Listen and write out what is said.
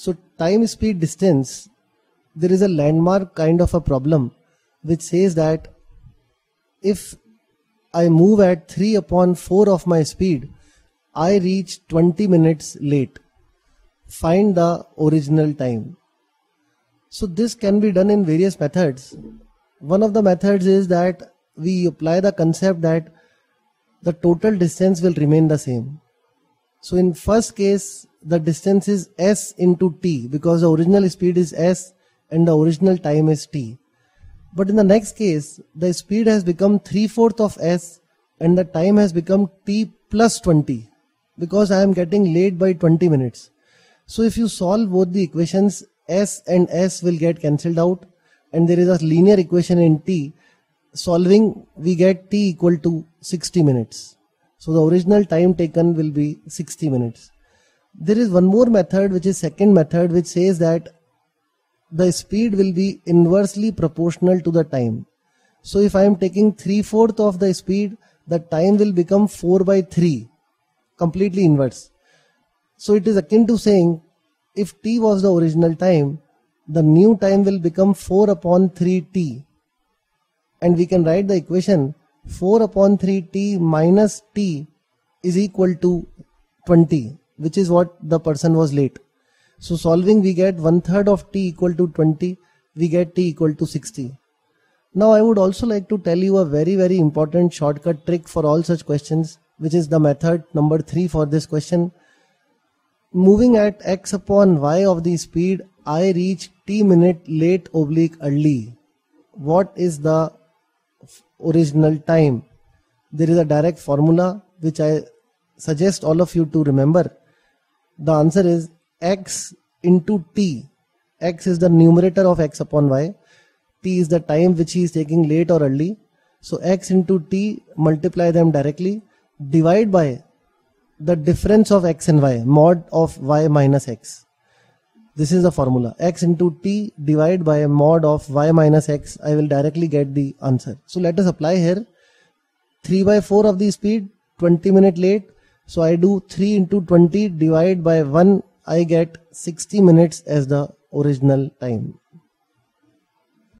So time speed distance, there is a landmark kind of a problem which says that if I move at 3 upon 4 of my speed, I reach 20 minutes late. Find the original time. So this can be done in various methods. One of the methods is that we apply the concept that the total distance will remain the same. So in first case, the distance is s into t because the original speed is s and the original time is t. But in the next case, the speed has become 3 fourth of s and the time has become t plus 20 because I am getting late by 20 minutes. So if you solve both the equations, s and s will get cancelled out and there is a linear equation in t. Solving, we get t equal to 60 minutes. So the original time taken will be 60 minutes. There is one more method which is second method which says that the speed will be inversely proportional to the time. So if I am taking 3 fourth of the speed, the time will become 4 by 3, completely inverse. So it is akin to saying if t was the original time, the new time will become 4 upon 3t. And we can write the equation 4 upon 3t minus t is equal to 20, which is what the person was late. So solving we get one third of t equal to 20, we get t equal to 60. Now I would also like to tell you a very very important shortcut trick for all such questions which is the method number 3 for this question. Moving at x upon y of the speed I reach t minute late oblique early. What is the original time? There is a direct formula which I suggest all of you to remember. The answer is x into t. x is the numerator of x upon y. t is the time which he is taking late or early. So x into t multiply them directly. Divide by the difference of x and y mod of y minus x. This is the formula x into t divide by mod of y minus x. I will directly get the answer. So let us apply here 3 by 4 of the speed 20 minute late. So I do 3 into 20 divide by 1 I get 60 minutes as the original time.